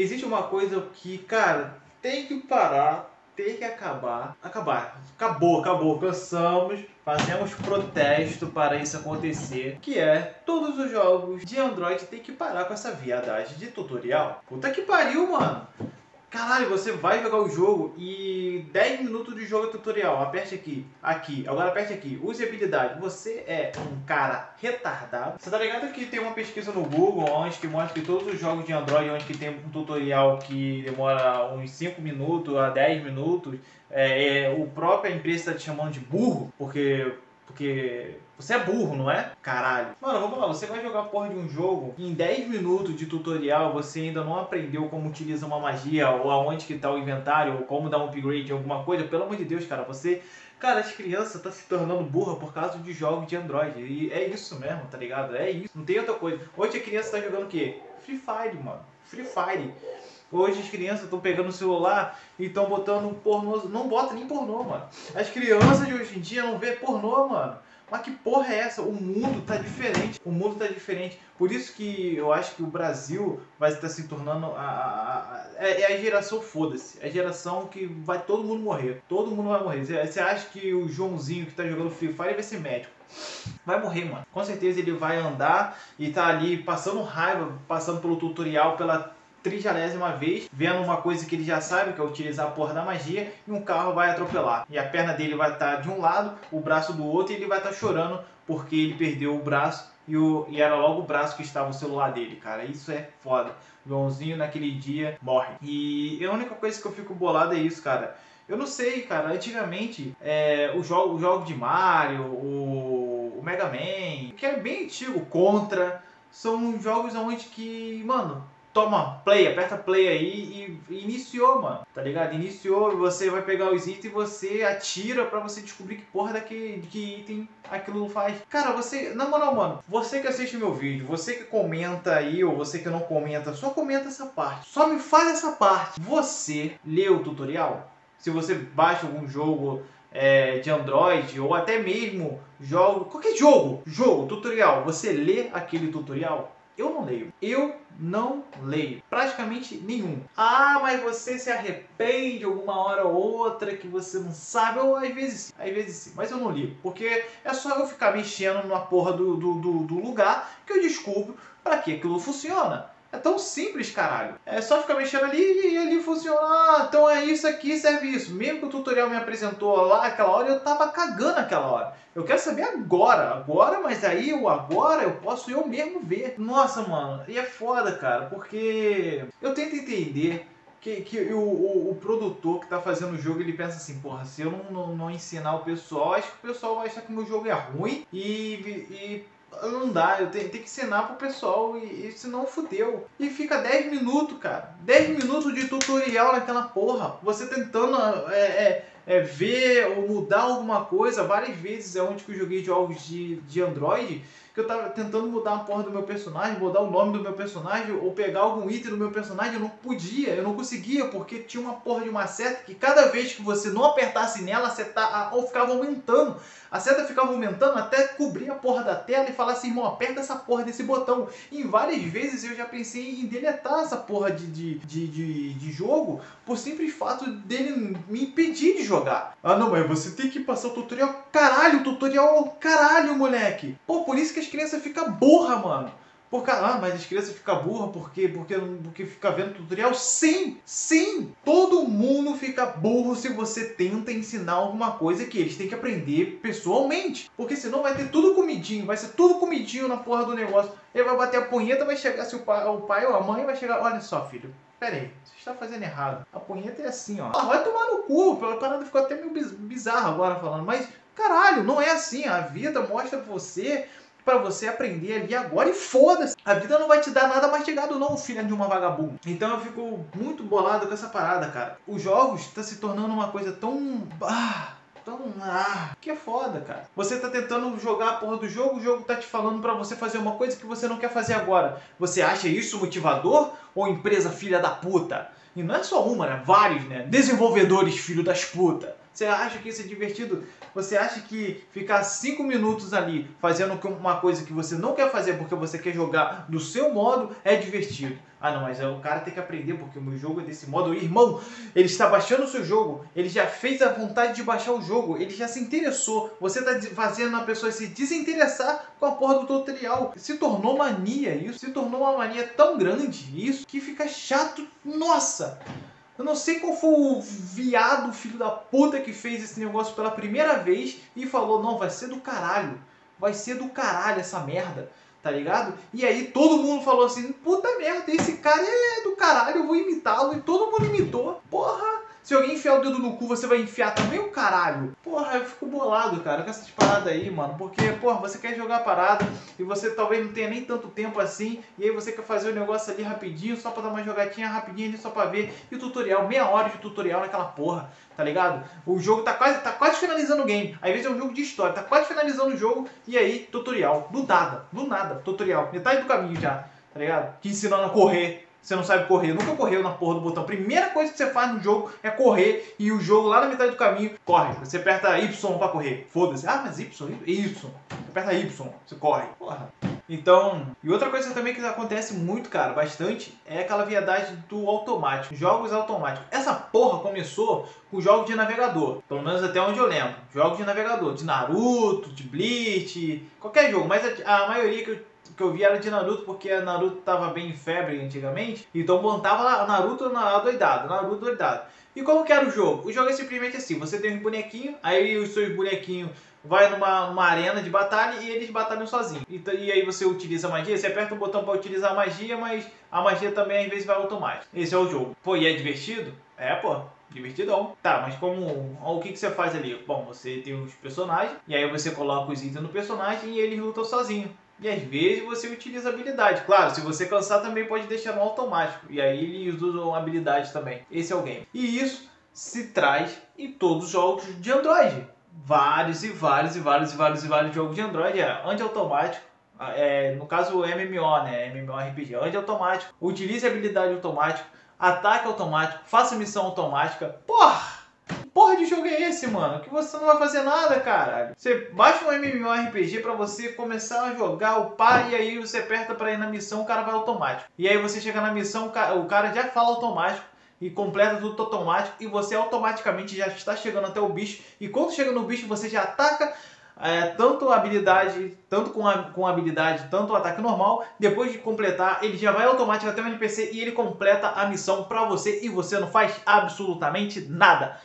existe uma coisa que, cara, tem que parar, tem que acabar. Acabar. Acabou, acabou. Cansamos, fazemos protesto para isso acontecer. Que é, todos os jogos de Android tem que parar com essa viadagem de tutorial. Puta que pariu, mano. Caralho, você vai jogar o jogo e 10 minutos de jogo é tutorial. Aperte aqui, aqui, agora aperte aqui. Use habilidade. Você é um cara retardado. Você tá ligado que tem uma pesquisa no Google onde que mostra que todos os jogos de Android onde que tem um tutorial que demora uns 5 minutos a 10 minutos, é, é, o próprio empresa está te chamando de burro, porque porque você é burro, não é? Caralho. Mano, vamos lá, você vai jogar porra de um jogo em 10 minutos de tutorial, você ainda não aprendeu como utiliza uma magia, ou aonde que tá o inventário, ou como dar um upgrade em alguma coisa. Pelo amor de Deus, cara, você... Cara, as crianças tá se tornando burra por causa de jogos de Android. E é isso mesmo, tá ligado? É isso. Não tem outra coisa. Hoje a criança tá jogando o quê? Free Fire, mano. Free Fire. Hoje as crianças estão pegando o celular e estão botando pornô. Não bota nem pornô, mano. As crianças de hoje em dia não vê pornô, mano. Mas que porra é essa? O mundo tá diferente. O mundo tá diferente. Por isso que eu acho que o Brasil vai estar se tornando a, a, a é, é a geração foda-se. É a geração que vai todo mundo morrer. Todo mundo vai morrer. Você acha que o Joãozinho que tá jogando Free Fire vai ser médico? Vai morrer, mano. Com certeza ele vai andar e tá ali passando raiva, passando pelo tutorial, pela trigésima vez, vendo uma coisa que ele já sabe, que é utilizar a porra da magia, e um carro vai atropelar. E a perna dele vai estar tá de um lado, o braço do outro, e ele vai estar tá chorando porque ele perdeu o braço e, o, e era logo o braço que estava no celular dele, cara. Isso é foda. Joãozinho naquele dia morre. E a única coisa que eu fico bolado é isso, cara. Eu não sei, cara. Antigamente, é, o, jogo, o jogo de Mario, o, o Mega Man, que é bem antigo, Contra, são jogos onde que, mano, toma play, aperta play aí e, iniciou, mano. Tá ligado? Iniciou, você vai pegar os itens e você atira para você descobrir que porra daquele que item aquilo faz. Cara, você, na moral, mano, você que assiste meu vídeo, você que comenta aí ou você que não comenta, só comenta essa parte. Só me faz essa parte. Você leu o tutorial? Se você baixa algum jogo é, de Android ou até mesmo jogo, qualquer jogo, jogo, tutorial, você lê aquele tutorial? Eu não leio. Eu não leio. Praticamente nenhum. Ah, mas você se arrepende alguma hora ou outra que você não sabe. Ou às vezes às vezes sim. Mas eu não ligo. Porque é só eu ficar mexendo na porra do, do, do, do lugar que eu descubro para que aquilo funciona. É tão simples, caralho. É só ficar mexendo ali e ali funciona. Ah, então é isso aqui, serve isso. Mesmo que o tutorial me apresentou lá aquela hora, eu tava cagando aquela hora. Eu quero saber agora. Agora, mas aí o agora eu posso eu mesmo ver. Nossa, mano. E é foda, cara, porque eu tento entender que, que o, o, o, produtor que tá fazendo o jogo, ele pensa assim, porra, se eu não, não, não ensinar o pessoal, acho que o pessoal vai achar que o meu jogo é ruim e, e não dá, eu tenho, tenho que ensinar pro pessoal e, e senão fudeu. E fica 10 minutos, cara. 10 minutos de tutorial naquela porra. Você tentando é, é, é, ver ou mudar alguma coisa. Várias vezes é onde que eu joguei jogos de, de Android que eu tava tentando mudar a porra do meu personagem, mudar o nome do meu personagem ou pegar algum item do meu personagem, eu não podia, eu não conseguia, porque tinha uma porra de uma seta que cada vez que você não apertasse nela, a seta ou ficava aumentando. A seta ficava aumentando até cobrir a porra da tela e falar assim, irmão, aperta essa porra desse botão. E várias vezes eu já pensei em deletar essa porra de, de, de, de, de jogo por simples fato dele me impedir de jogar. Ah não, mas você tem que passar o tutorial. Caralho, o tutorial caralho, moleque. Pô, por isso que as crianças ficam burra, mano. Por ah, mas as crianças ficam burras porque, porque, porque fica vendo tutorial? Sim, sim! Todo mundo fica burro se você tenta ensinar alguma coisa que eles têm que aprender pessoalmente. Porque senão vai ter tudo comidinho, vai ser tudo comidinho na porra do negócio. Ele vai bater a punheta, vai chegar, se o pai, o pai ou a mãe vai chegar, olha só, filho, Pera aí, você está fazendo errado. A punheta é assim, ó. Ah, vai tomar no cu. A parada ficou até meio bizarra agora falando. Mas, caralho, não é assim. A vida mostra pra você para você aprender ali agora e foda-se. A vida não vai te dar nada mastigado não, filha de uma vagabunda. Então eu fico muito bolado com essa parada, cara. Os jogos tá se tornando uma coisa tão... Ah, tão... Ah, que é foda, cara. Você tá tentando jogar a porra do jogo, o jogo tá te falando para você fazer uma coisa que você não quer fazer agora. Você acha isso motivador ou empresa filha da puta? E não é só uma, né? Vários, né? Desenvolvedores filho das putas. Você acha que isso é divertido? Você acha que ficar 5 minutos ali fazendo uma coisa que você não quer fazer porque você quer jogar do seu modo é divertido? Ah, não, mas é, o cara tem que aprender porque o meu jogo é desse modo. Irmão, ele está baixando o seu jogo, ele já fez a vontade de baixar o jogo, ele já se interessou. Você está fazendo a pessoa se desinteressar com a porra do tutorial. Se tornou mania isso, se tornou uma mania tão grande isso que fica chato. Nossa! Eu não sei qual foi o viado, filho da puta, que fez esse negócio pela primeira vez e falou: não, vai ser do caralho. Vai ser do caralho essa merda tá ligado? E aí todo mundo falou assim, puta merda, esse cara é do caralho, eu vou imitá-lo. E todo mundo imitou. Porra, se alguém enfiar o dedo no cu, você vai enfiar também o caralho. Porra, eu fico bolado, cara, com essas paradas aí, mano. Porque, porra, você quer jogar a parada e você talvez não tenha nem tanto tempo assim. E aí você quer fazer o negócio ali rapidinho, só pra dar uma jogatinha rapidinho ali, só pra ver. E o tutorial, meia hora de tutorial naquela porra, tá ligado? O jogo tá quase, tá quase finalizando o game. Às vezes é um jogo de história, tá quase finalizando o jogo. E aí, tutorial. Do nada, do nada, tutorial. Metade do caminho já, tá ligado? Te ensinando a correr você não sabe correr, nunca correu na porra do botão. Primeira coisa que você faz no jogo é correr e o jogo lá na metade do caminho corre. Você aperta Y pra correr. Foda-se. Ah, mas Y, Y. Você aperta Y, você corre. Porra. Então, e outra coisa também que acontece muito, cara, bastante, é aquela viadagem do automático, jogos automáticos. Essa porra começou com jogos de navegador, pelo menos até onde eu lembro. Jogos de navegador, de Naruto, de Bleach, qualquer jogo, mas a, a maioria que eu que eu vi era de Naruto, porque Naruto tava bem em febre antigamente. Então montava Naruto na doidado, Naruto doidado. E como que era o jogo? O jogo é simplesmente assim, você tem um bonequinho, aí os seus bonequinhos vai numa, arena de batalha e eles batalham sozinhos. E, e aí você utiliza a magia, você aperta o botão para utilizar a magia, mas a magia também às vezes vai automático. Esse é o jogo. Pô, e é divertido? É, pô. Divertidão. Tá, mas como. O que, que você faz ali? Bom, você tem os personagens, e aí você coloca os itens no personagem e eles lutam sozinhos. E às vezes você utiliza habilidade. Claro, se você cansar também pode deixar no automático. E aí eles usam habilidade também. Esse é o game. E isso se traz em todos os jogos de Android. Vários e vários e vários e vários e vários jogos de Android é anti-automático. É, no caso o MMO, né? MMORPG, anti-automático. Utilize habilidade automático, ataque automático, faça missão automática. Porra! Porra de jogo é esse, mano? Que você não vai fazer nada, caralho. Você baixa um MMORPG pra você começar a jogar o par e aí você aperta pra ir na missão, o cara vai automático. E aí você chega na missão, o cara já fala automático e completa tudo automático e você automaticamente já está chegando até o bicho. E quando chega no bicho, você já ataca é, tanto habilidade, tanto com a, com habilidade, tanto o ataque normal. Depois de completar, ele já vai automático até o NPC e ele completa a missão para você e você não faz absolutamente nada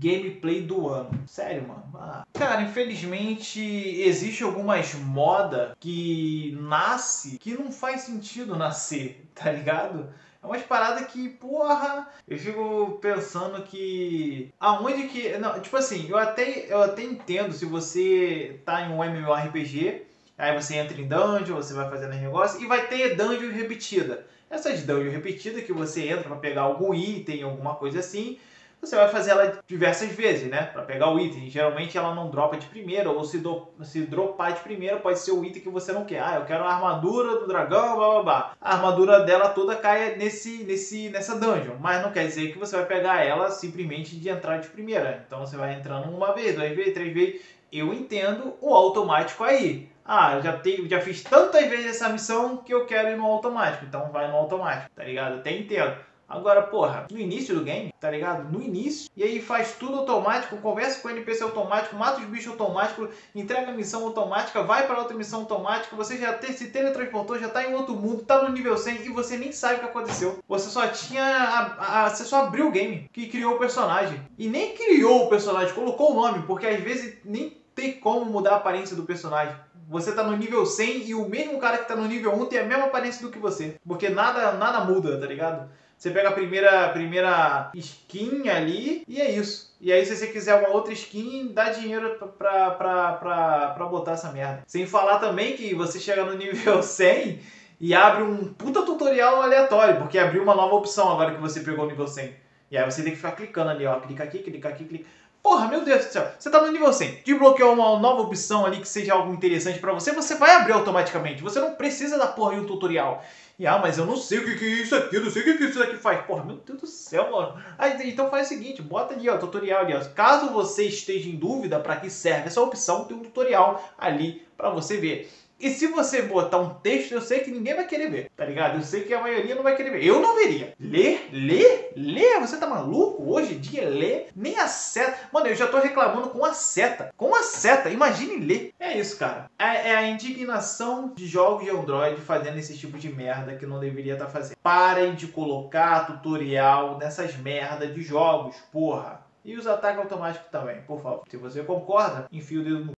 gameplay do ano. Sério, mano. Ah. Cara, infelizmente existe algumas moda que nasce que não faz sentido nascer, tá ligado? É umas paradas que, porra, eu fico pensando que. Aonde que. Não, tipo assim, eu até, eu até entendo se você tá em um MMORPG, aí você entra em dungeon, você vai fazendo negócio e vai ter dungeon repetida. Essas dungeons repetidas que você entra para pegar algum item, alguma coisa assim, você vai fazer ela diversas vezes, né? Para pegar o item. Geralmente ela não dropa de primeira, ou se, do, se dropar de primeira, pode ser o item que você não quer. Ah, eu quero a armadura do dragão, blá blá blá. A armadura dela toda cai nesse, nesse, nessa dungeon. Mas não quer dizer que você vai pegar ela simplesmente de entrar de primeira. Então você vai entrando uma vez, duas vezes, três vezes. Eu entendo o automático aí. Ah, já, te, já fiz tantas vezes essa missão que eu quero ir no automático. Então vai no automático, tá ligado? Até entendo. Agora, porra, no início do game, tá ligado? No início. E aí faz tudo automático, conversa com o NPC automático, mata os bichos automático, entrega a missão automática, vai para outra missão automática, você já se teletransportou, já tá em outro mundo, tá no nível 100 e você nem sabe o que aconteceu. Você só tinha. A, a, você só abriu o game que criou o personagem. E nem criou o personagem, colocou o nome, porque às vezes nem tem como mudar a aparência do personagem. Você tá no nível 100 e o mesmo cara que tá no nível 1 tem a mesma aparência do que você. Porque nada, nada muda, tá ligado? Você pega a primeira, primeira skin ali e é isso. E aí, se você quiser uma outra skin, dá dinheiro pra, pra, pra, pra botar essa merda. Sem falar também que você chega no nível 100 e abre um puta tutorial aleatório, porque abriu uma nova opção agora que você pegou o nível 100. E aí você tem que ficar clicando ali, ó. Clica aqui, clica aqui, clica. Porra, meu Deus do céu. Você tá no nível 100. Desbloqueou uma nova opção ali que seja algo interessante para você, você vai abrir automaticamente. Você não precisa da porra de um tutorial. E ah, mas eu não sei o que, que é isso aqui, eu não sei o que, que isso aqui faz. Porra, meu Deus do céu, mano. Ah, então faz o seguinte, bota ali, ó, tutorial ali, ó. Caso você esteja em dúvida para que serve essa opção, tem um tutorial ali para você ver. E se você botar um texto, eu sei que ninguém vai querer ver, tá ligado? Eu sei que a maioria não vai querer ver. Eu não veria. Ler, ler, ler. Você tá maluco? Hoje em dia, ler, nem a seta. Mano, eu já tô reclamando com a seta. Com a seta, imagine ler. É isso, cara. É, é a indignação de jogos de Android fazendo esse tipo de merda que não deveria estar tá fazendo. Parem de colocar tutorial nessas merdas de jogos, porra. E os ataques automáticos também, por favor. Se você concorda, enfia o dedo no